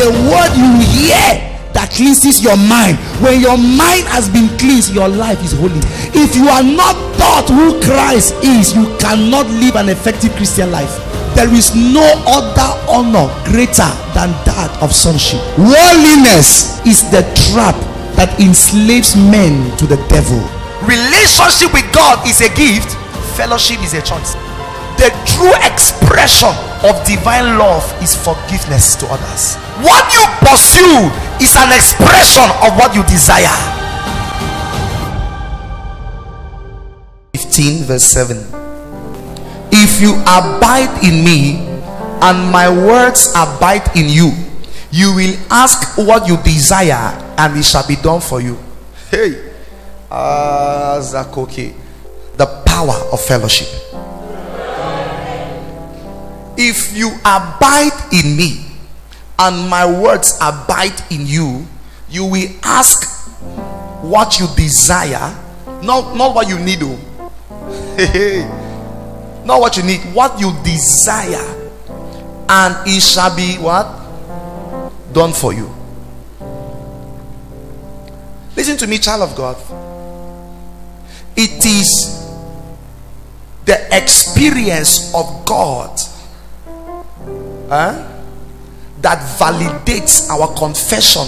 the word you hear that cleanses your mind. When your mind has been cleansed, your life is holy. If you are not taught who Christ is, you cannot live an effective Christian life. There is no other honor greater than that of sonship. Worldliness is the trap that enslaves men to the devil. Relationship with God is a gift, fellowship is a choice. The true expression of divine love is forgiveness to others. What you pursue is an expression of what you desire. 15 verse 7 If you abide in me and my words abide in you, you will ask what you desire and it shall be done for you. Hey, uh, the power of fellowship. If you abide in me and my words abide in you, you will ask what you desire, not, not what you need. Oh. not what you need, what you desire, and it shall be what done for you. Listen to me, child of God. It is the experience of God that validates our confession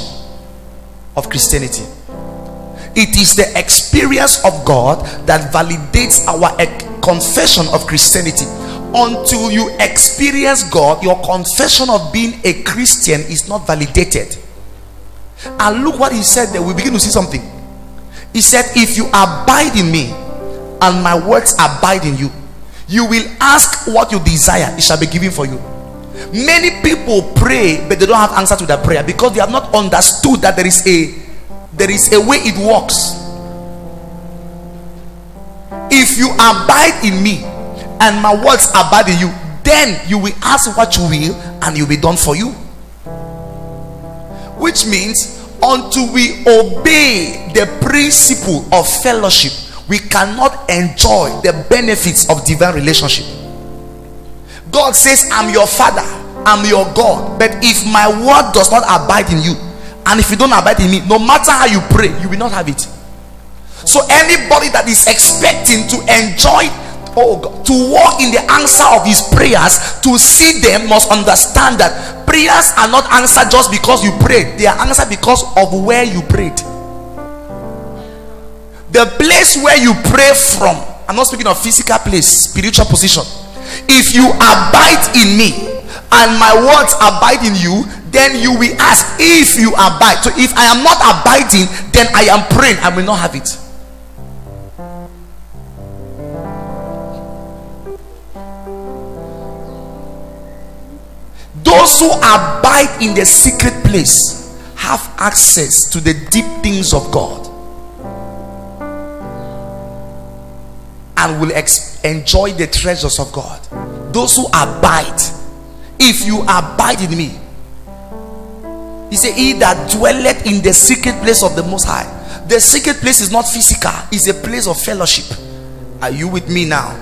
of Christianity. It is the experience of God that validates our confession of Christianity. Until you experience God, your confession of being a Christian is not validated. And look what he said there. We begin to see something. He said, If you abide in me and my words abide in you, you will ask what you desire, it shall be given for you. Many people pray, but they don't have answer to their prayer because they have not understood that there is a there is a way it works. If you abide in me and my words abide in you, then you will ask what you will and you'll be done for you. Which means until we obey the principle of fellowship, we cannot enjoy the benefits of divine relationship. God says, I'm your father, I'm your God. But if my word does not abide in you, and if you don't abide in me, no matter how you pray, you will not have it. So anybody that is expecting to enjoy oh God, to walk in the answer of his prayers, to see them must understand that prayers are not answered just because you prayed, they are answered because of where you prayed. The place where you pray from, I'm not speaking of physical place, spiritual position. If you abide in me and my words abide in you, then you will ask if you abide. So if I am not abiding, then I am praying, I will not have it. Those who abide in the secret place have access to the deep things of God and will ex- enjoy the treasures of God. Those who abide, if you abide in me, he said, He that dwelleth in the secret place of the Most High. The secret place is not physical, it's a place of fellowship. Are you with me now?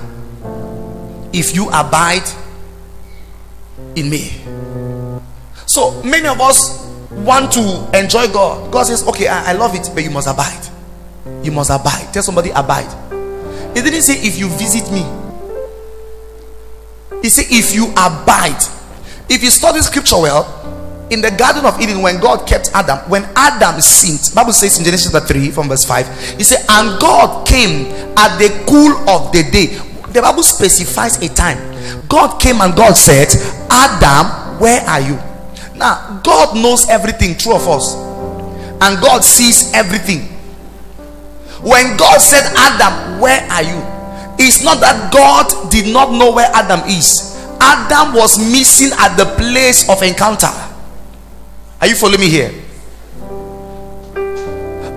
If you abide in me. So many of us want to enjoy God. God says, Okay, I, I love it, but you must abide. You must abide. Tell somebody, abide. He didn't say, If you visit me, he said, If you abide. If you study scripture well, in the garden of eden when god kept adam when adam sinned bible says in genesis chapter 3 from verse 5 he said and god came at the cool of the day. The bible specifies a time. God came and god said adam where are you? Now god knows everything true of us and god sees everything. When god said adam where are you? It's not that god did not know where adam is adam was missing at the place of encounter are you following me here?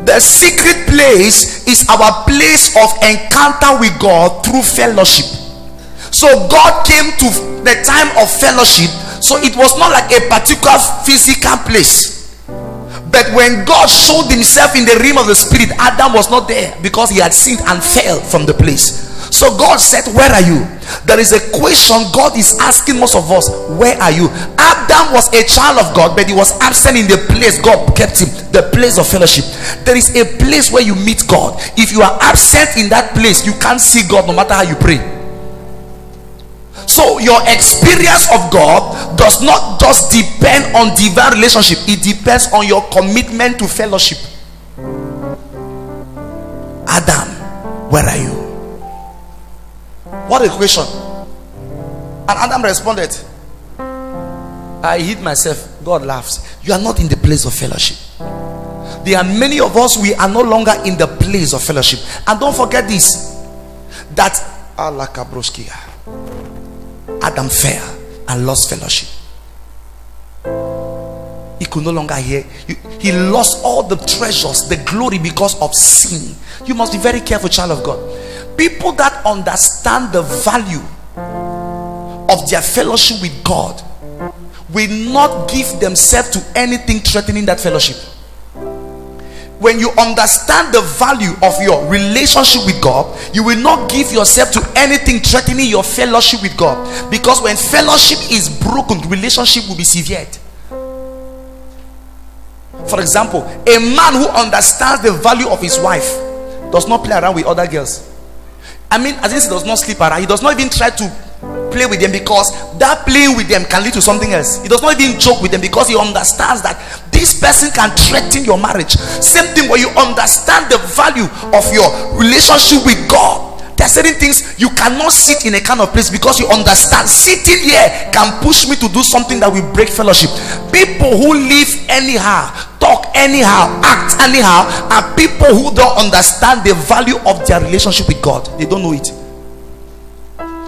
The secret place is our place of encounter with God through fellowship. So God came to the time of fellowship. So it was not like a particular physical place. But when God showed himself in the realm of the spirit, Adam was not there because he had sinned and fell from the place. So God said, Where are you? There is a question God is asking most of us Where are you? Adam was a child of God, but he was absent in the place God kept him, the place of fellowship. There is a place where you meet God. If you are absent in that place, you can't see God no matter how you pray. So your experience of God does not just depend on divine relationship, it depends on your commitment to fellowship. Adam, where are you? What a question. And Adam responded, I hid myself. God laughs. You are not in the place of fellowship. There are many of us, we are no longer in the place of fellowship. And don't forget this that Allah Adam fell and lost fellowship. He could no longer hear. He lost all the treasures, the glory because of sin. You must be very careful, child of God people that understand the value of their fellowship with God will not give themselves to anything threatening that fellowship. When you understand the value of your relationship with God, you will not give yourself to anything threatening your fellowship with God. Because when fellowship is broken, relationship will be severed. For example, a man who understands the value of his wife does not play around with other girls. I mean, as he does not sleep around, he does not even try to play with them because that playing with them can lead to something else. He does not even joke with them because he understands that this person can threaten your marriage. Same thing when you understand the value of your relationship with God there are certain things you cannot sit in a kind of place because you understand sitting here can push me to do something that will break fellowship. People who live anyhow, talk anyhow, act anyhow, are people who don't understand the value of their relationship with God. They don't know it.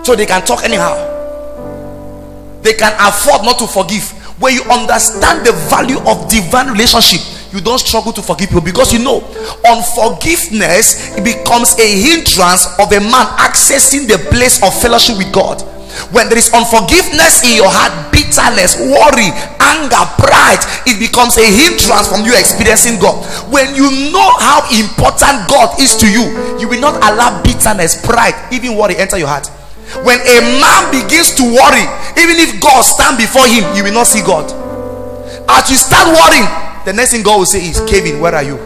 So they can talk anyhow. They can afford not to forgive. When you understand the value of divine relationship, you don't struggle to forgive people because you know unforgiveness it becomes a hindrance of a man accessing the place of fellowship with God. When there is unforgiveness in your heart, bitterness, worry, anger, pride, it becomes a hindrance from you experiencing God. When you know how important God is to you, you will not allow bitterness, pride, even worry enter your heart. When a man begins to worry, even if God stand before him, you will not see God. As you start worrying, the next thing God will say is, Kevin, where are you?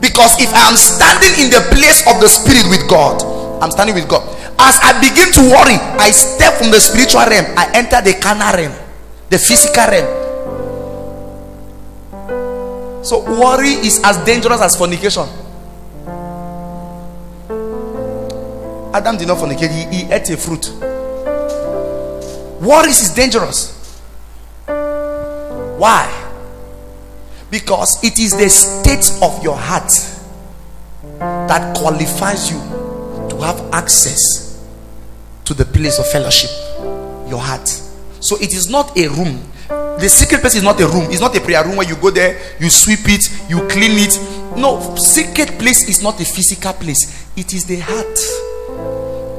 Because if I am standing in the place of the spirit with God, I'm standing with God. As I begin to worry, I step from the spiritual realm, I enter the carnal realm, the physical realm. So, worry is as dangerous as fornication. Adam did not fornicate, he, he ate a fruit. Worry is dangerous. Why? because it is the state of your heart that qualifies you to have access to the place of fellowship. Your heart. So it is not a room. The secret place is not a room. It's not a prayer room where you go there you sweep it you clean it. No secret place is not a physical place. It is the heart.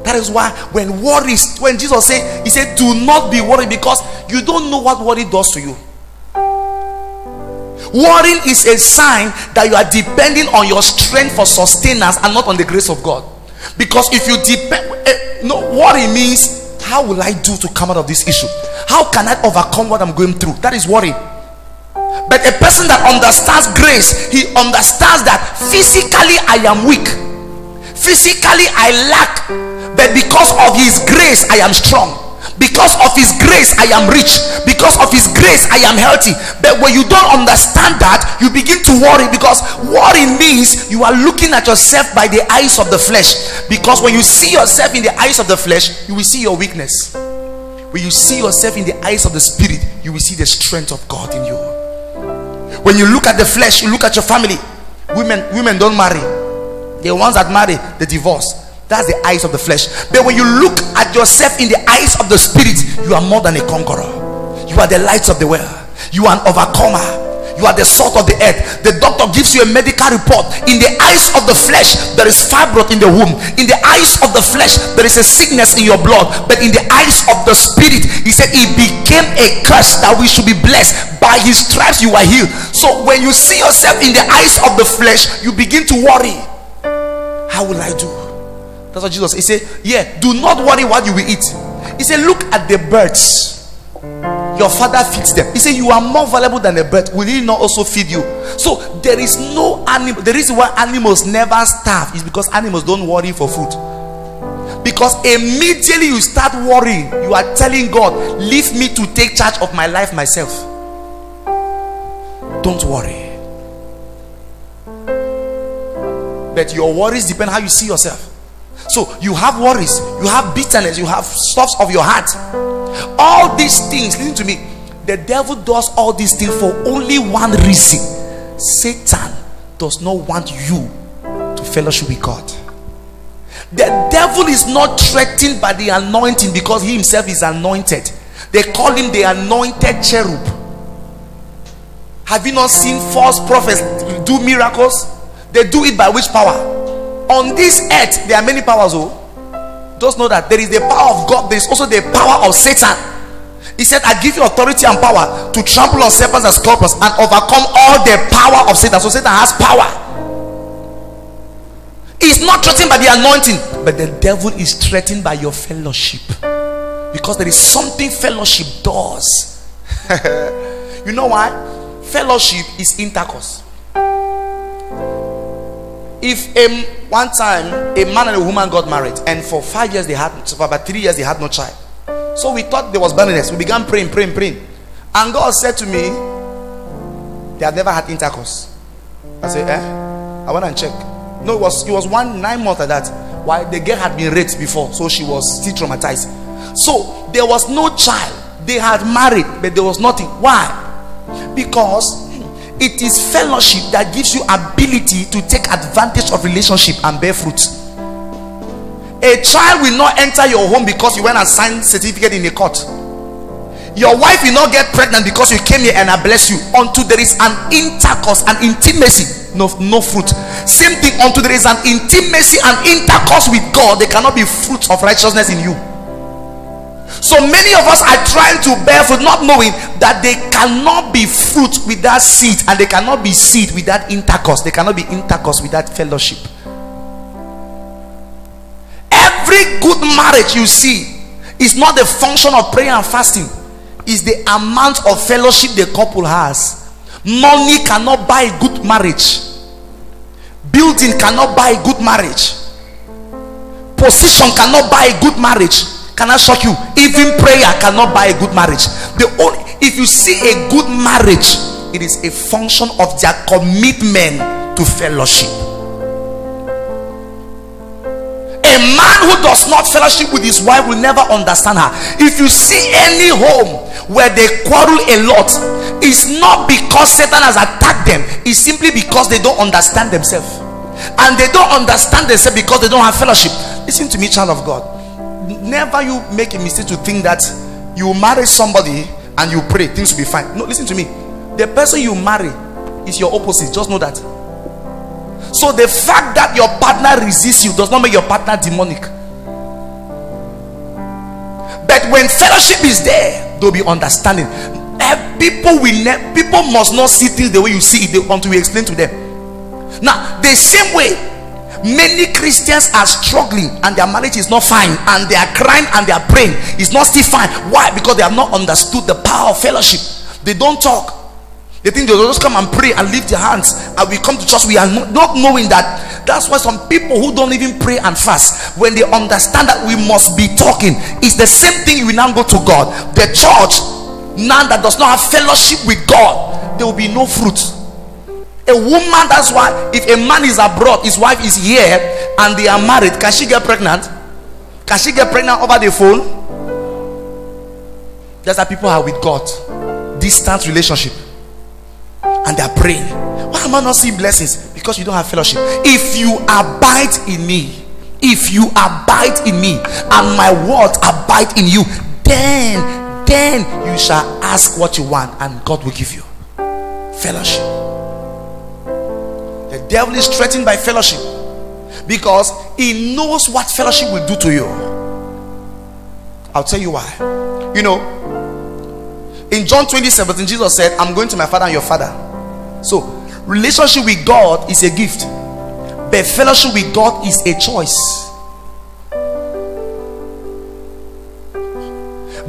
That is why when worry when jesus said he said do not be worried because you don't know what worry does to you. Worrying is a sign that you are depending on your strength for sustenance and not on the grace of God. Because if you depend, eh, eh, no, worry means how will I do to come out of this issue? How can I overcome what I'm going through? That is worry. But a person that understands grace, he understands that physically I am weak, physically I lack, but because of his grace, I am strong because of his grace i am rich. Because of his grace i am healthy. But when you don't understand that you begin to worry because worry means you are looking at yourself by the eyes of the flesh. Because when you see yourself in the eyes of the flesh you will see your weakness. When you see yourself in the eyes of the spirit you will see the strength of god in you. When you look at the flesh you look at your family. Women women don't marry. The ones that marry they divorce that's the eyes of the flesh. But when you look at yourself in the eyes of the spirit, you are more than a conqueror. You are the lights of the world. You are an overcomer. You are the salt of the earth. The doctor gives you a medical report. In the eyes of the flesh, there is fibroid in the womb. In the eyes of the flesh, there is a sickness in your blood. But in the eyes of the spirit, he said, It became a curse that we should be blessed. By his stripes, you are healed. So when you see yourself in the eyes of the flesh, you begin to worry. How will I do? That's what Jesus. He said, "Yeah, do not worry what you will eat." He said, "Look at the birds." Your father feeds them. He said, You are more valuable than a bird. Will he not also feed you? So there is no animal. The reason why animals never starve is because animals don't worry for food. Because immediately you start worrying, you are telling God, Leave me to take charge of my life myself. Don't worry. But your worries depend how you see yourself. So you have worries, you have bitterness, you have stuffs of your heart. All these things, listen to me. The devil does all these things for only one reason. Satan does not want you to fellowship with God. The devil is not threatened by the anointing because he himself is anointed. They call him the anointed cherub. Have you not seen false prophets do miracles? They do it by which power? On this earth, there are many powers. Oh, just know that there is the power of God, there is also the power of Satan. He said, I give you authority and power to trample on serpents and scorpions and overcome all the power of Satan. So Satan has power. He's not threatened by the anointing, but the devil is threatened by your fellowship. Because there is something fellowship does. you know why? Fellowship is intercourse if a one time a man and a woman got married and for five years they had for about three years they had no child. So we thought there was barrenness. We began praying praying praying. And god said to me they had never had intercourse. I said eh? I went and check no it was it was one nine months at that. Why the girl had been raped before so she was still traumatized. So there was no child. They had married but there was nothing. Why? Because it is fellowship that gives you ability to take advantage of relationship and bear fruit. A child will not enter your home because you went and signed certificate in a court. Your wife will not get pregnant because you came here and I bless you. Until there is an intercourse and intimacy no no fruit. Same thing until there is an intimacy and intercourse with God there cannot be fruit of righteousness in you so many of us are trying to bear fruit, not knowing that they cannot be fruit without seed, and they cannot be seed without intercourse. They cannot be intercourse without fellowship. Every good marriage you see is not the function of prayer and fasting, is the amount of fellowship the couple has. Money cannot buy a good marriage, building cannot buy a good marriage, position cannot buy a good marriage can I shock you? Even prayer cannot buy a good marriage. The only if you see a good marriage, it is a function of their commitment to fellowship. A man who does not fellowship with his wife will never understand her. If you see any home where they quarrel a lot, it's not because Satan has attacked them, it's simply because they don't understand themselves. And they don't understand themselves because they don't have fellowship. Listen to me, child of God never you make a mistake to think that you marry somebody and you pray things will be fine. No listen to me. The person you marry is your opposite. Just know that. So the fact that your partner resists you does not make your partner demonic. But when fellowship is there there'll be understanding. People will ne- people must not see things the way you see it. Until we explain to them. Now the same way many christians are struggling and their marriage is not fine and they are crying and their praying it's not still fine. Why? Because they have not understood the power of fellowship. They don't talk. They think they'll just come and pray and lift their hands and we come to church. We are not, not knowing that. That's why some people who don't even pray and fast when they understand that we must be talking it's the same thing You now go to god. The church now that does not have fellowship with god there will be no fruit a woman that's why if a man is abroad his wife is here and they are married can she get pregnant? Can she get pregnant over the phone? That's how people are with god. Distant relationship. And they are praying. Why am i not seeing blessings? Because you don't have fellowship. If you abide in me if you abide in me and my words abide in you then then you shall ask what you want and god will give you fellowship the devil is threatened by fellowship because he knows what fellowship will do to you. I'll tell you why. You know, in John 20 17, Jesus said, I'm going to my father and your father. So, relationship with God is a gift, but fellowship with God is a choice.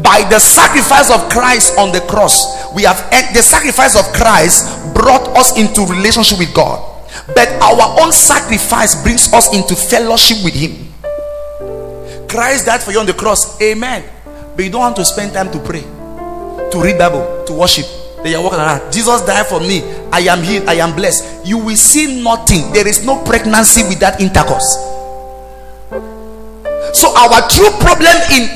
by the sacrifice of Christ on the cross, we have the sacrifice of Christ brought us into relationship with God. But our own sacrifice brings us into fellowship with Him. Christ died for you on the cross, amen. But you don't want to spend time to pray, to read Bible, to worship. Then you're walking around. Jesus died for me. I am healed. I am blessed. You will see nothing. There is no pregnancy with that intercourse. So our true problem in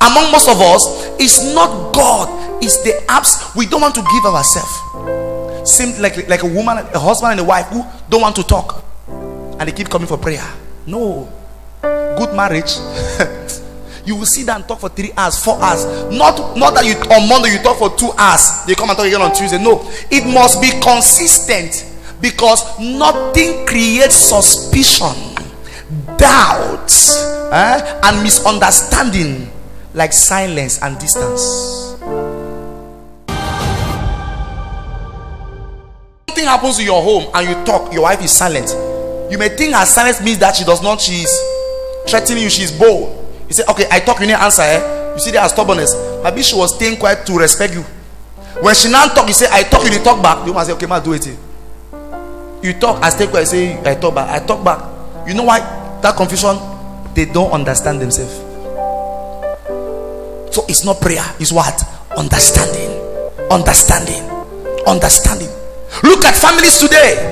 among most of us is not God. It's the apps we don't want to give ourselves. Seems like like a woman, a husband and a wife who don't want to talk, and they keep coming for prayer. No, good marriage. you will sit down and talk for three hours, four hours. Not not that you on Monday you talk for two hours, they come and talk again on Tuesday. No, it must be consistent because nothing creates suspicion, doubts, eh, and misunderstanding like silence and distance. Happens in your home and you talk, your wife is silent. You may think her silence means that she does not, she's threatening you, she's bold. You say, Okay, I talk, you need answer. Eh? You see, are stubbornness. Maybe she was staying quiet to respect you. When she now talk, you say, I talk, you need talk back. You must say, Okay, ma, do it. You talk, I stay quiet, say, I talk back. I talk back. You know why? That confusion, they don't understand themselves. So it's not prayer, it's what? Understanding. Understanding. Understanding. Look at families today.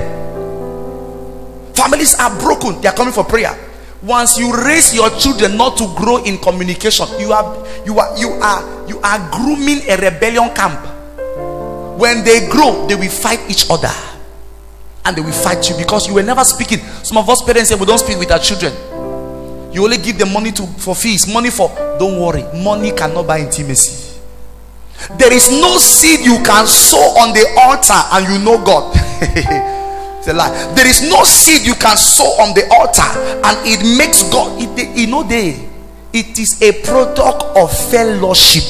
Families are broken, they are coming for prayer. Once you raise your children not to grow in communication, you are you are you are you are grooming a rebellion camp. When they grow, they will fight each other and they will fight you because you were never speaking. Some of us parents say we don't speak with our children you only give them money to for fees money for don't worry money cannot buy intimacy there is no seed you can sow on the altar and you know god. It's a lie. There is no seed you can sow on the altar and it makes god it, you know they it is a product of fellowship.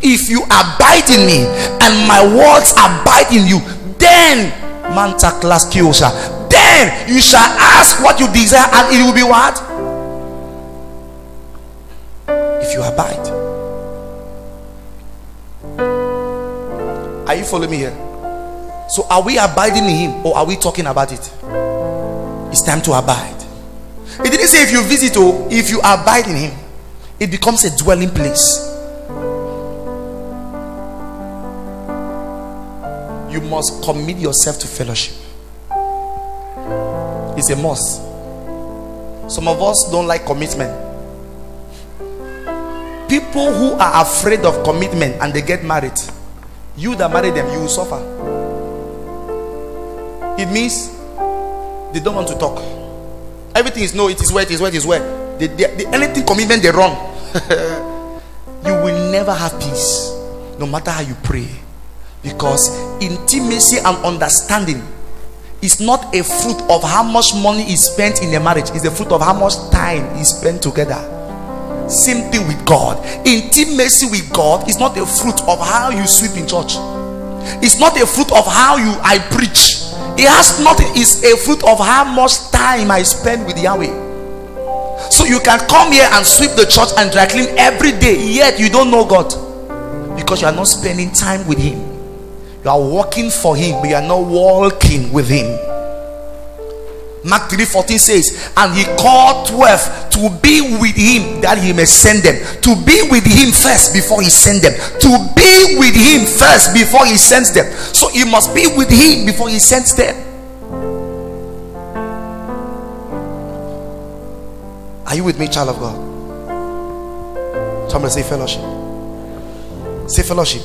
If you abide in me and my words abide in you then manta class then you shall ask what you desire and it will be what? If you abide. Are you following me here? So, are we abiding in Him or are we talking about it? It's time to abide. It didn't say if you visit or if you abide in Him, it becomes a dwelling place. You must commit yourself to fellowship. It's a must. Some of us don't like commitment people who are afraid of commitment and they get married you that marry them you will suffer. It means they don't want to talk. Everything is no it is where it is where it is where. They, they, they, anything commitment they run you will never have peace no matter how you pray. Because intimacy and understanding is not a fruit of how much money is spent in a marriage. It's a fruit of how much time is spent together same thing with God. Intimacy with God is not a fruit of how you sweep in church. It's not a fruit of how you I preach. It has nothing. It's a fruit of how much time I spend with Yahweh. So you can come here and sweep the church and dry clean every day, yet you don't know God because you are not spending time with Him. You are working for Him, but you are not walking with Him. Mark 3:14 says, and he called 12 to be with him that he may send them. To be with him first before he send them. To be with him first before he sends them. So you must be with him before he sends them. Are you with me, child of God? Somebody say fellowship. Say fellowship.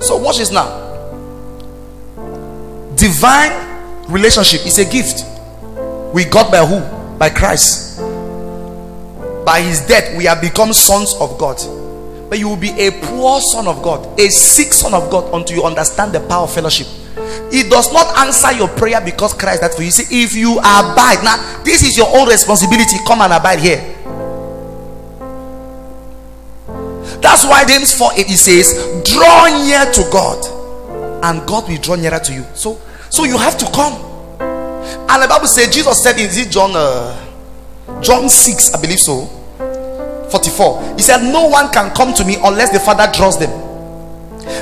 So watch this now. Divine relationship is a gift. We got by who? By christ. By his death we have become sons of god. But you will be a poor son of god a sick son of god until you understand the power of fellowship. It does not answer your prayer because christ that for you. See if you abide now this is your own responsibility. Come and abide here. That's why james 4 8 it says draw near to god and god will draw nearer to you. So so you have to come. And the Bible says, Jesus said in John uh, John 6, I believe so, 44. He said, No one can come to me unless the Father draws them.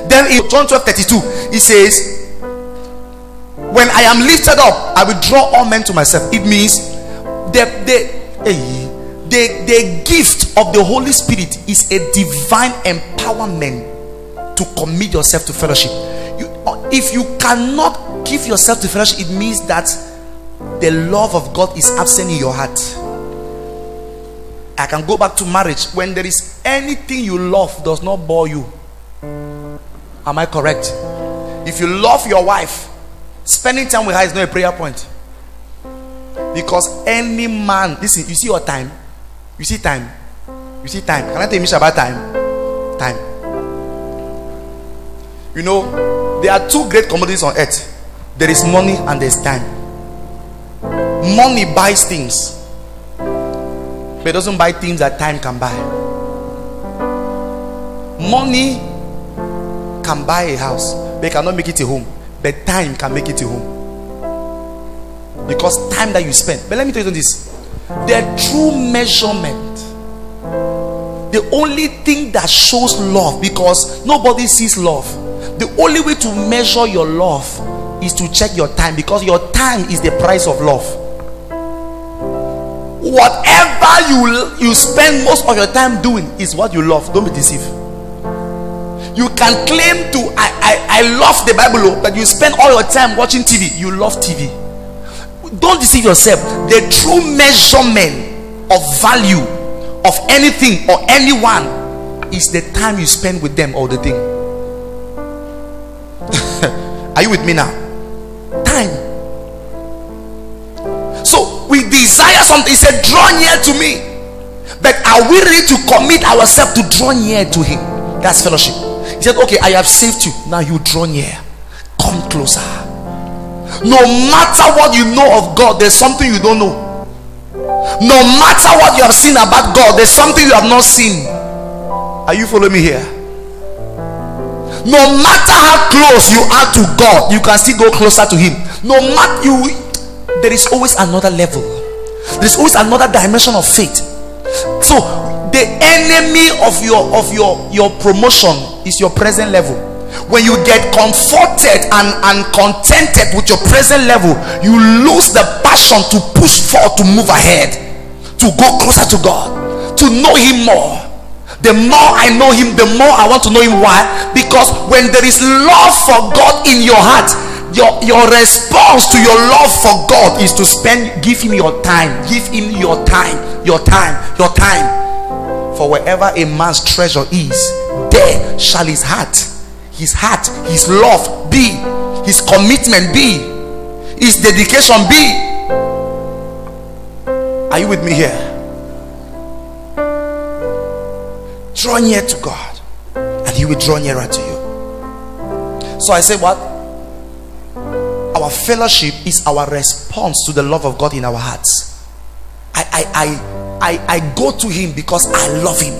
Then in John 12 32, he says, When I am lifted up, I will draw all men to myself. It means the, the, the, the gift of the Holy Spirit is a divine empowerment to commit yourself to fellowship. You, if you cannot give yourself to fellowship, it means that the love of God is absent in your heart. I can go back to marriage when there is anything you love does not bore you. Am I correct? If you love your wife, spending time with her is not a prayer point. Because any man, listen, you see your time, you see time, you see time. Can I tell you about time? Time. You know, there are two great commodities on earth there is money and there's time. Money buys things but it doesn't buy things that time can buy. Money can buy a house, but cannot make it a home. But time can make it a home. Because time that you spend. But let me tell you this the true measurement, the only thing that shows love, because nobody sees love, the only way to measure your love is to check your time because your time is the price of love. Whatever you you spend most of your time doing is what you love. Don't be deceived. You can claim to i i, I love the bible oh, but you spend all your time watching tv you love tv don't deceive yourself. The true measurement of value of anything or anyone is the time you spend with them or the thing. Are you with me now desire something. He said, Draw near to me. But are we ready to commit ourselves to draw near to Him? That's fellowship. He said, Okay, I have saved you. Now you draw near. Come closer. No matter what you know of God, there's something you don't know. No matter what you have seen about God, there's something you have not seen. Are you following me here? No matter how close you are to God, you can still go closer to Him. No matter you there is always another level there's always another dimension of faith so the enemy of your of your your promotion is your present level when you get comforted and and contented with your present level you lose the passion to push forward to move ahead to go closer to god to know him more the more I know him, the more I want to know him. Why? Because when there is love for God in your heart, your your response to your love for God is to spend give him your time give him your time your time your time. For wherever a man's treasure is there shall his heart his heart his love be his commitment be his dedication be. Are you with me here? Draw near to God and he will draw nearer to you. So I say what our fellowship is our response to the love of God in our hearts. I I I I, I go to him because I love him.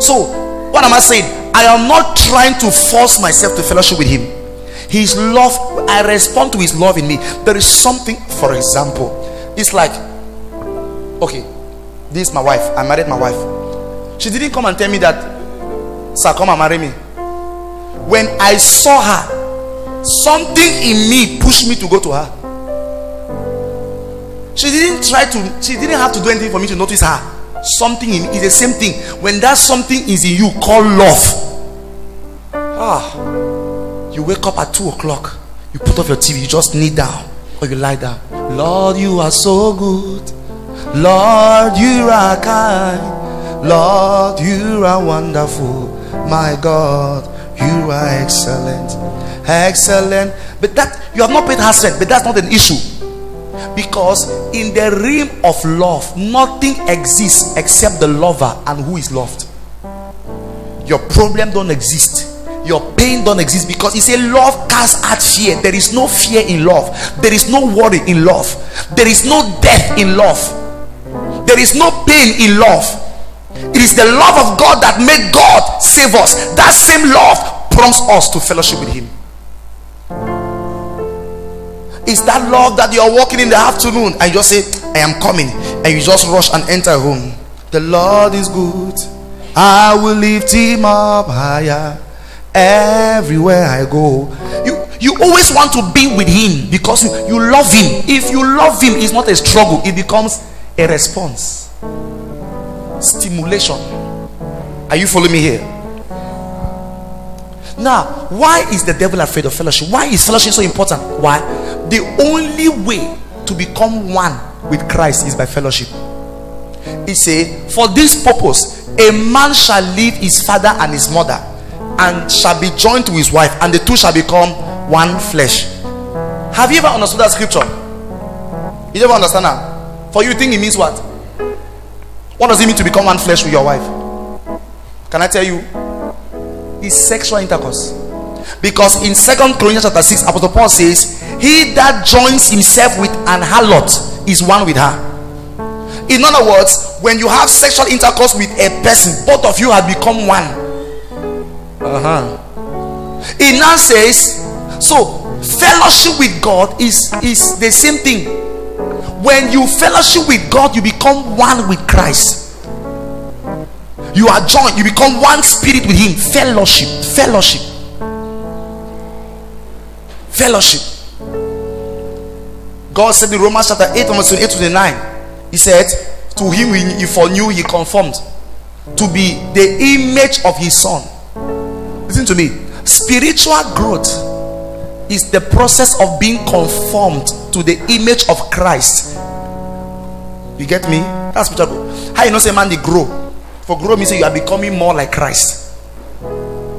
So what am I saying? I am not trying to force myself to fellowship with him. His love, I respond to his love in me. There is something, for example, it's like okay, this is my wife. I married my wife. She didn't come and tell me that, sir, come and marry me. When I saw her, something in me pushed me to go to her. She didn't try to she didn't have to do anything for me to notice her. Something in is the same thing. When that something is in you call love. Ah you wake up at two o'clock you put off your tv you just kneel down or you lie down. Lord you are so good. Lord you are kind. Lord you are wonderful. My god you are excellent. Excellent. But that you have not paid her rent but that's not an issue. Because in the realm of love nothing exists except the lover and who is loved. Your problem don't exist. Your pain don't exist because it's a love casts out fear. There is no fear in love. There is no worry in love. There is no death in love. There is no pain in love it is the love of god that made god save us that same love prompts us to fellowship with him is that love that you're walking in the afternoon and you just say, I am coming, and you just rush and enter home. The Lord is good. I will lift him up higher everywhere I go. You you always want to be with him because you, you love him. If you love him, it's not a struggle, it becomes a response. Stimulation. Are you following me here? Now, why is the devil afraid of fellowship? Why is fellowship so important? Why? The only way to become one with Christ is by fellowship. He said, For this purpose, a man shall leave his father and his mother and shall be joined to his wife, and the two shall become one flesh. Have you ever understood that scripture? You never understand that? For you, think it means what? What does it mean to become one flesh with your wife? Can I tell you? It's sexual intercourse. Because in Second Corinthians chapter 6, Apostle Paul says, He that joins himself with an harlot is one with her. In other words, when you have sexual intercourse with a person, both of you have become one. Uh-huh. It now says, so fellowship with God is, is the same thing. When you fellowship with God, you become one with Christ. You are joined, you become one spirit with Him. Fellowship, fellowship, fellowship. God said in Romans chapter 8, verse 28 to 29, He said, To Him He foreknew, He conformed to be the image of His Son. Listen to me. Spiritual growth is the process of being conformed to the image of Christ. You get me? That's spiritual. How you know say man they grow? For grow means you are becoming more like Christ.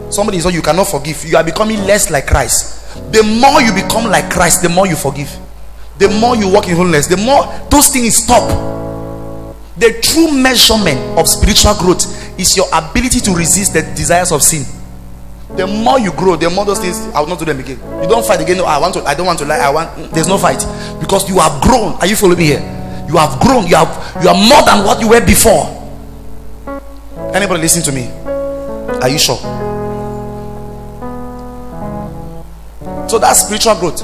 Somebody is you cannot forgive. You are becoming less like Christ. The more you become like Christ, the more you forgive. The more you walk in holiness, the more those things stop. The true measurement of spiritual growth is your ability to resist the desires of sin. The more you grow, the more those things I will not do them again. You don't fight again. No, I want to. I don't want to lie. I want. There's no fight because you have grown. Are you following me here? You have grown. You have. You are more than what you were before. Anybody listen to me? Are you sure? So that's spiritual growth.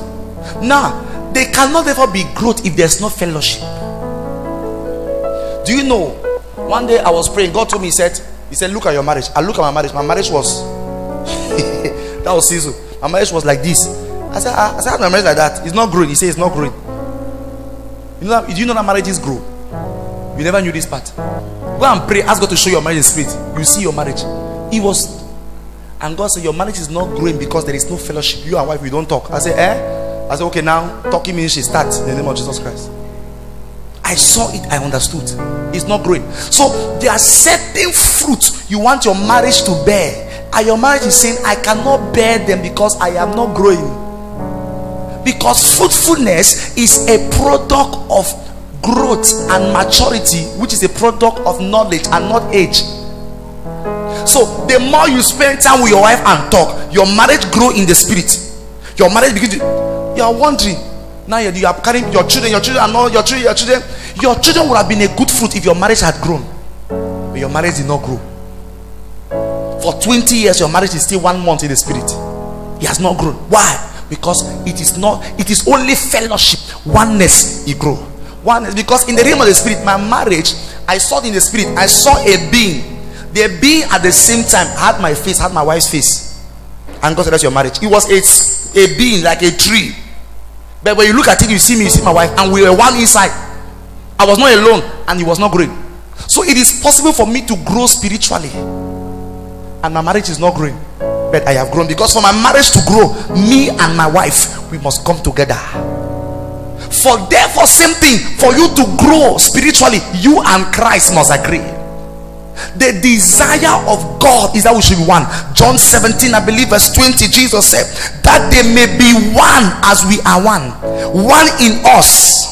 Now, there cannot ever be growth if there's no fellowship. Do you know? One day I was praying, God told me, He said, He said, Look at your marriage. I look at my marriage. My marriage was that was season. My marriage was like this. I said, I, I said, my marriage like that. It's not growing. He said, It's not growing. You know do you know that marriages grow? You never knew this part. Go and pray. Ask God to show your marriage in spirit. You see your marriage. It was, and God said, Your marriage is not growing because there is no fellowship. You and wife, we don't talk. I said, Eh? I said, Okay, now talking ministry starts in the name of Jesus Christ. I saw it, I understood. It's not growing. So there are certain fruits you want your marriage to bear. And your marriage is saying, I cannot bear them because I am not growing. Because fruitfulness is a product of growth and maturity which is a product of knowledge and not age. So the more you spend time with your wife and talk your marriage grow in the spirit. Your marriage begin to you are wondering now you are carrying your children your children are not your children your children your children would have been a good fruit if your marriage had grown. But your marriage did not grow for 20 years your marriage is still one month in the spirit it has not grown why because it is not it is only fellowship oneness it grow one is because in the realm of the spirit, my marriage, I saw it in the spirit. I saw a being. The being at the same time had my face, had my wife's face. And God said, That's your marriage. It was a, a being like a tree. But when you look at it, you see me, you see my wife, and we were one inside. I was not alone, and he was not growing. So it is possible for me to grow spiritually. And my marriage is not growing. But I have grown. Because for my marriage to grow, me and my wife, we must come together. For therefore same thing for you to grow spiritually you and christ must agree. The desire of god is that we should be one. John 17 i believe verse 20 jesus said that they may be one as we are one one in us.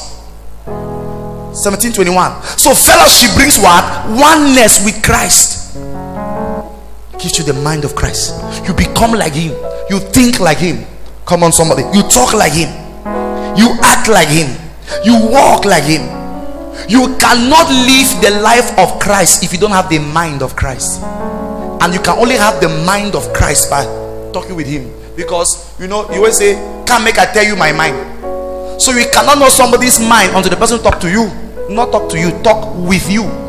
17 21 so fellowship brings what? Oneness with christ gives you the mind of christ. You become like him. You think like him. Come on somebody. You talk like him. You act like him. You walk like him. You cannot live the life of christ if you don't have the mind of christ. And you can only have the mind of christ by talking with him. Because you know you always say can't make i tell you my mind. So you cannot know somebody's mind until the person talk to you. Not talk to you talk with you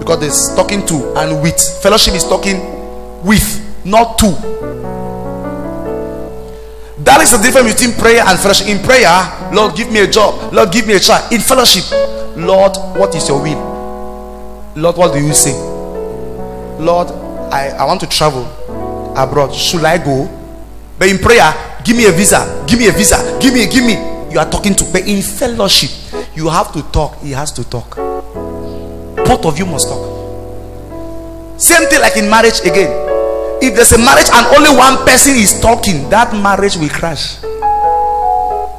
because it's talking to and with. Fellowship is talking with, not to. That is the difference between prayer and fellowship. In prayer, Lord, give me a job. Lord, give me a child. In fellowship, Lord, what is your will? Lord, what do you say? Lord, I, I want to travel abroad. Should I go? But in prayer, give me a visa. Give me a visa. Give me, give me. You are talking to. But in fellowship, you have to talk. He has to talk. Both of you must talk. Same thing like in marriage again. If there's a marriage and only one person is talking, that marriage will crash.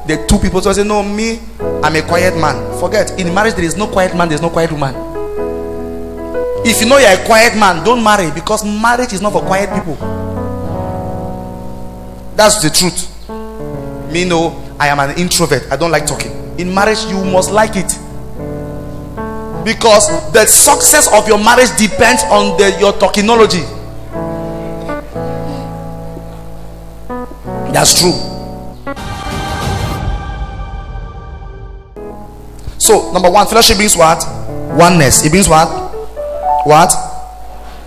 The two people say, No, me, I'm a quiet man. Forget, in marriage, there is no quiet man, there's no quiet woman. If you know you're a quiet man, don't marry because marriage is not for quiet people. That's the truth. Me, no, I am an introvert, I don't like talking. In marriage, you must like it because the success of your marriage depends on the, your talkinology. That's true. So, number one, fellowship brings what? Oneness. It brings what? What?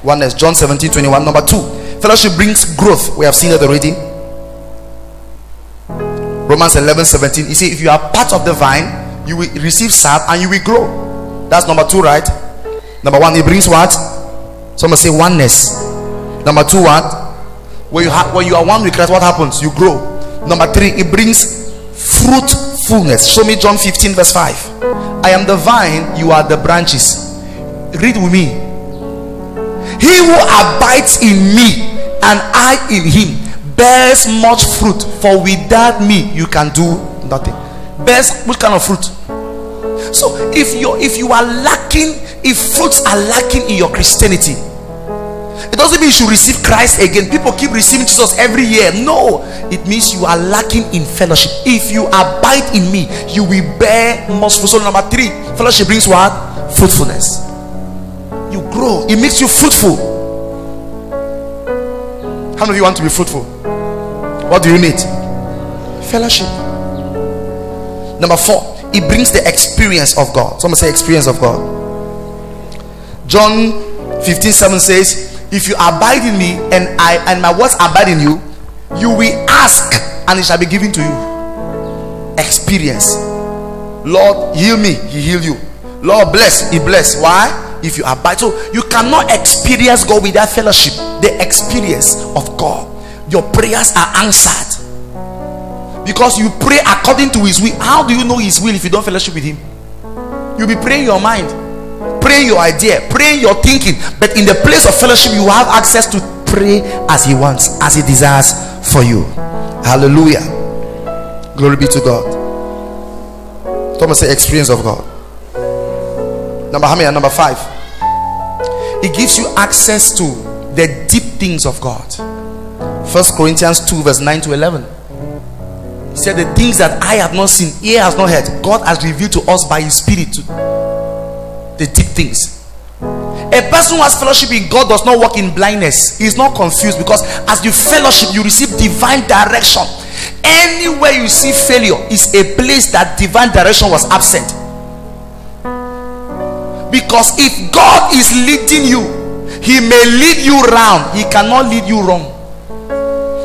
Oneness. John 17 21. Number two, fellowship brings growth. We have seen that already. Romans 11 17. You see, if you are part of the vine, you will receive sap and you will grow. That's number two, right? Number one, it brings what? Someone say oneness. Number two, what? when you have when you are one with Christ, what happens? You grow. Number three, it brings fruitfulness. Show me John 15, verse 5. I am the vine, you are the branches. Read with me. He who abides in me and I in him bears much fruit, for without me you can do nothing. Bears which kind of fruit? So if you if you are lacking, if fruits are lacking in your Christianity, it doesn't mean you should receive Christ again. People keep receiving Jesus every year. No, it means you are lacking in fellowship. If you abide in me, you will bear much fruit. So, number three, fellowship brings what? Fruitfulness. You grow, it makes you fruitful. How many of you want to be fruitful? What do you need? Fellowship. Number four, it brings the experience of God. Someone say, experience of God. John 15 7 says, if you abide in me and I and my words abide in you, you will ask and it shall be given to you. Experience. Lord, heal me, he heal you. Lord, bless, he bless. Why? If you abide, so you cannot experience God without fellowship. The experience of God. Your prayers are answered because you pray according to His will. How do you know His will if you don't fellowship with Him? You'll be praying your mind pray your idea, pray your thinking, but in the place of fellowship, you have access to pray as He wants, as He desires for you. Hallelujah. Glory be to God. Thomas say experience of God. Number how many? Number five. It gives you access to the deep things of God. First Corinthians 2, verse 9 to 11. Said, The things that I have not seen, ear has not heard, God has revealed to us by His Spirit. The deep things. A person who has fellowship in God does not walk in blindness. He is not confused because as you fellowship, you receive divine direction. Anywhere you see failure is a place that divine direction was absent. Because if God is leading you, He may lead you round, He cannot lead you wrong.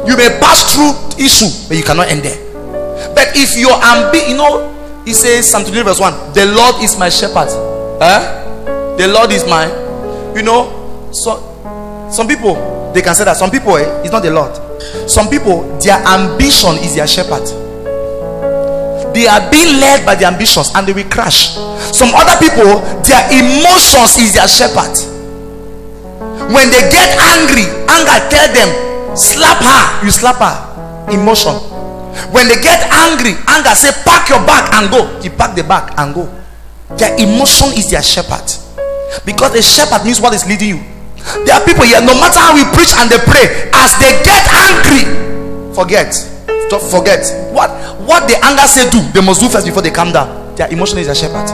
You may pass through issue, but you cannot end there. If your ambition, you know, He says, Psalm 23 verse 1 The Lord is my shepherd Eh? The Lord is my, You know, so some people they can say that. Some people, eh, it's not the Lord. Some people, their ambition is their shepherd. They are being led by their ambitions and they will crash. Some other people, their emotions is their shepherd. When they get angry, anger tell them, slap her, you slap her. Emotion. When they get angry, anger say, pack your bag and go. You pack the bag and go. Their emotion is their shepherd. Because the shepherd knows what is leading you. There are people here, no matter how we preach and they pray, as they get angry, forget. Don't Forget. What what the anger say do, they must do first before they calm down. Their emotion is their shepherd.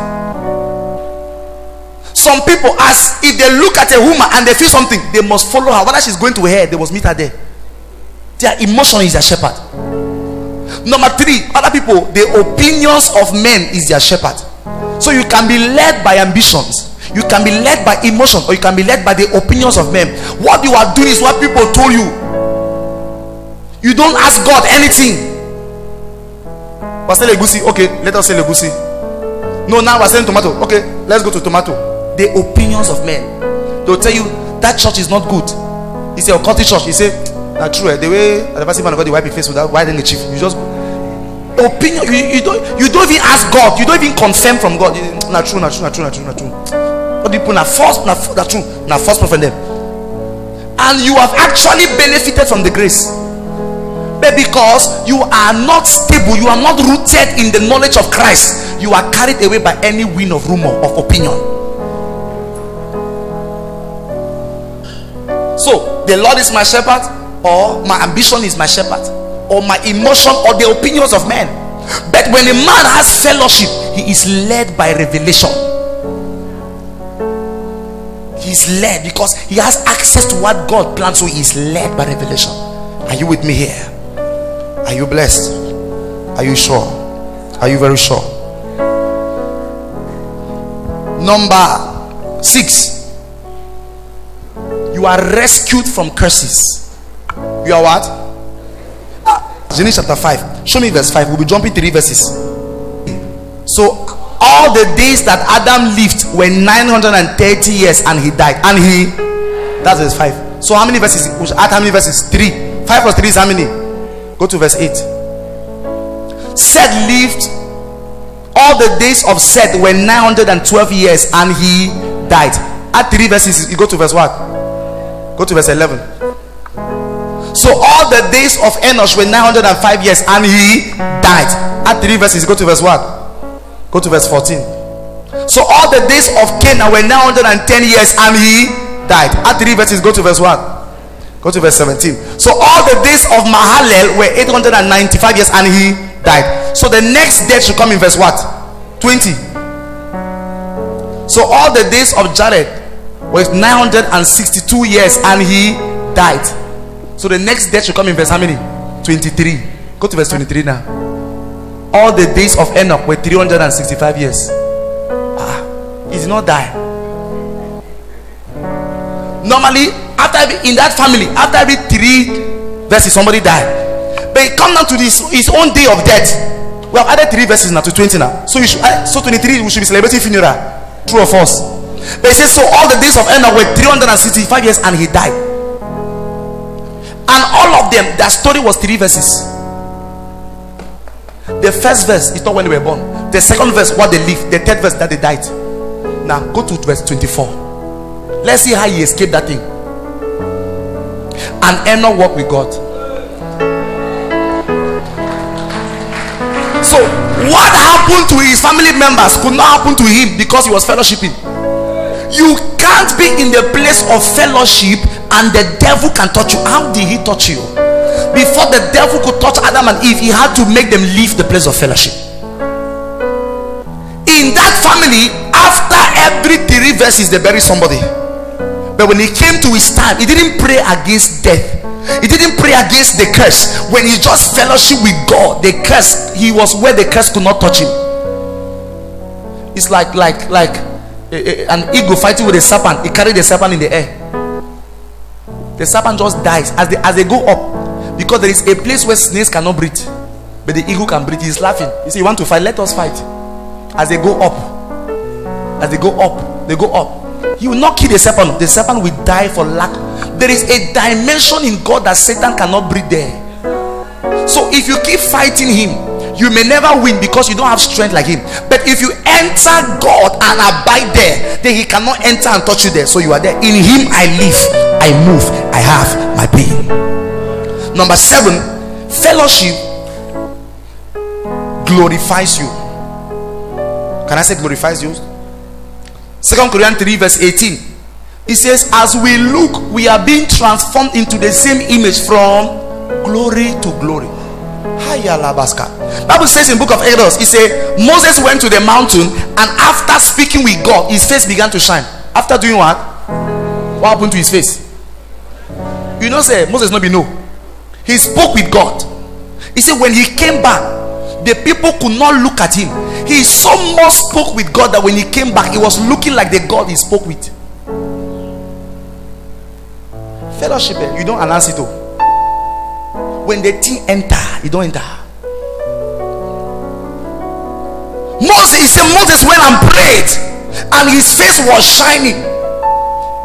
Some people, as if they look at a woman and they feel something, they must follow her. Whether she's going to her, they must meet her there. Their emotion is their shepherd. Number three, other people, the opinions of men is their shepherd. So you can be led by ambitions. You can be led by emotion or you can be led by the opinions of men. What you are doing is what people told you. You don't ask God anything. Pastor Legusi, okay, let us say Legusi. No, now we're selling tomato. Okay, let's go to tomato. The opinions of men. They'll tell you that church is not good. He said, Occultic church. He said, That's true. Eh? The way the man of God, the wipe face without then the chief. You just opinion you, you don't you don't even ask god. You don't even confirm from god. Not true not true not true true true. People na false na not true na false prophet them and you have actually benefited from the grace. But because you are not stable you are not rooted in the knowledge of christ you are carried away by any wind of rumor of opinion. So the lord is my shepherd or my ambition is my shepherd or my emotion or the opinions of men. But when a man has fellowship, he is led by revelation. He's led because he has access to what God plans, so he is led by revelation. Are you with me here? Are you blessed? Are you sure? Are you very sure? Number six, you are rescued from curses. You are what? Genesis chapter 5. Show me verse 5. We'll be jumping three verses. So all the days that Adam lived were 930 years and he died. And he that's verse 5. So how many verses? We add how many verses? Three. Five plus three is how many? Go to verse 8. Seth lived all the days of Seth were 912 years and he died. Add three verses. You go to verse what? Go to verse 11. So all the days of Enosh were 905 years and he died. At three verses, go to verse 1. Go to verse 14. So all the days of Cainan were 910 years and he died. At three verses, go to verse 1. Go to verse 17. So all the days of Mahalalel were 895 years and he died. So the next death should come in verse what? 20. So all the days of Jared was 962 years and he died. So the next death should come in verse how many? 23. Go to verse 23 now. All the days of Enoch were 365 years. Ah, he did not die. Normally, after in that family, after every three verses, somebody died. But he come down to this his own day of death. We have added three verses now to 20 now. So you should so 23 we should be celebrating funeral. True or false? But he says so all the days of Enoch were 365 years and he died and all of them their story was three verses. The first verse is not when they were born. The second verse what they lived. The third verse that they died. Now go to verse 24 let's see how he escaped that thing. And Enoch walked with God. So what happened to his family members could not happen to him because he was fellowshipping. You can't be in the place of fellowship and the devil can touch you. How did he touch you? Before the devil could touch Adam and Eve, he had to make them leave the place of fellowship. In that family, after every three verses, they bury somebody. But when he came to his time, he didn't pray against death. He didn't pray against the curse. When he just fellowship with God, the curse, he was where the curse could not touch him. It's like like like an eagle fighting with a serpent. He carried the serpent in the air the serpent just dies as they as they go up. Because there is a place where snakes cannot breathe but the eagle can breathe. He's laughing. He say you want to fight? Let us fight. As they go up as they go up they go up. He will not kill the serpent. The serpent will die for lack. There is a dimension in god that satan cannot breathe there. So if you keep fighting him you may never win because you don't have strength like him. But if you enter god and abide there then he cannot enter and touch you there. So you are there. In him i live i move i have my being. Number seven fellowship glorifies you. Can i say glorifies you? Second corinthians 3 verse 18 it says as we look we are being transformed into the same image from glory to glory Bible says in book of Exodus, it says Moses went to the mountain and after speaking with God, his face began to shine. After doing what? What happened to his face? You know, say Moses not be no. He spoke with God. He said when he came back, the people could not look at him. He so much spoke with God that when he came back, he was looking like the God he spoke with. Fellowship, eh, you don't announce it. Though. When the thing enter, you don't enter. Moses, he said, Moses went and prayed, and his face was shining.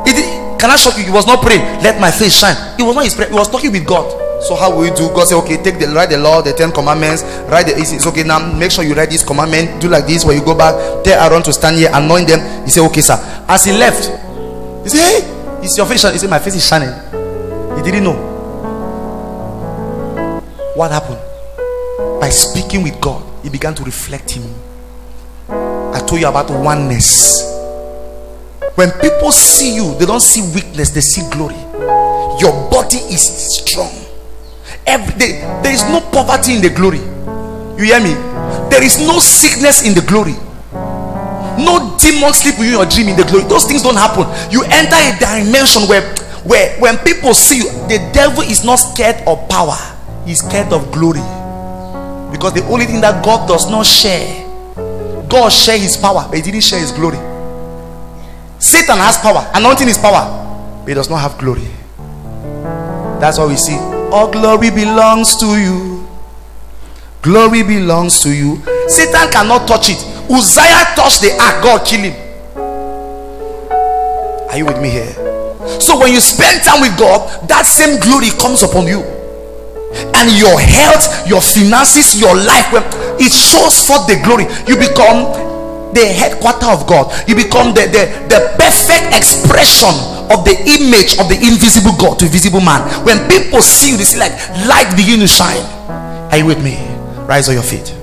It, can I shock you? He was not praying, let my face shine. It was not his prayer, he was talking with God. So how will you do? God say, okay, take the write the law, the ten commandments, write the it's, okay now make sure you write this commandment, do like this when you go back, tell Aaron to stand here, anoint them. He said, Okay, sir. As he left, he said, Hey, is your face? He said, My face is shining. He didn't know. What happened? By speaking with God, he began to reflect him. I told you about oneness. When people see you, they don't see weakness, they see glory. Your body is strong every day there is no poverty in the glory you hear me there is no sickness in the glory no demon sleep with you in your dream in the glory those things don't happen you enter a dimension where where when people see you the devil is not scared of power he's scared of glory because the only thing that god does not share god share his power but he didn't share his glory satan has power anointing is power but he does not have glory that's what we see all glory belongs to you. Glory belongs to you. Satan cannot touch it. Uzziah touched the ark, God kill him. Are you with me here? So when you spend time with God, that same glory comes upon you. And your health, your finances, your life, when it shows forth the glory, you become the headquarter of God. You become the, the, the perfect expression of the image of the invisible God to visible man. When people see you, they see like light begin to shine. Are you with me? Rise on your feet.